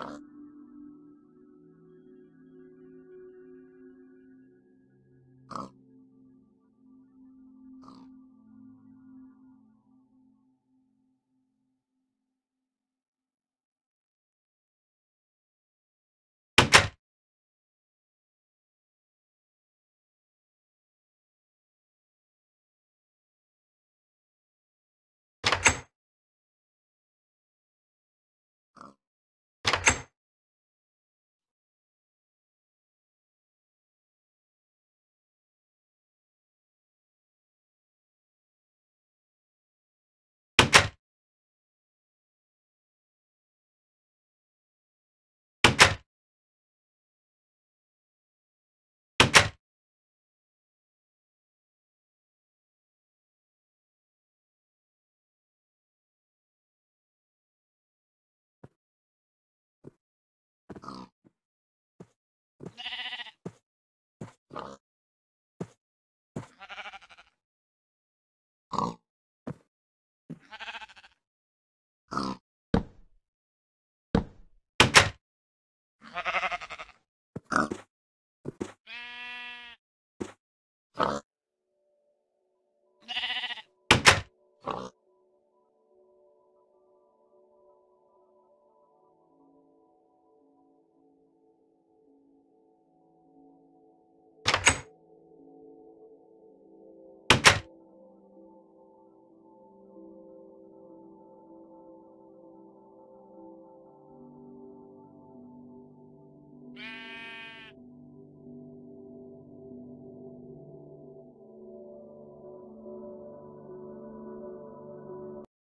Uh-huh. Uh.